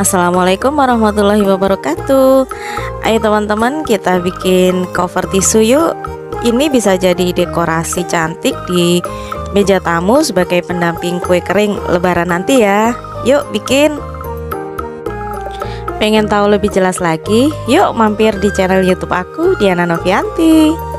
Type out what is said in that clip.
Assalamualaikum warahmatullahi wabarakatuh. Ayo teman-teman kita bikin cover tisu yuk. Ini bisa jadi dekorasi cantik di meja tamu sebagai pendamping kue kering lebaran nanti ya. Yuk bikin. Pengen tahu lebih jelas lagi? Yuk mampir di channel youtube aku Diana Novianti.